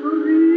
sonreír.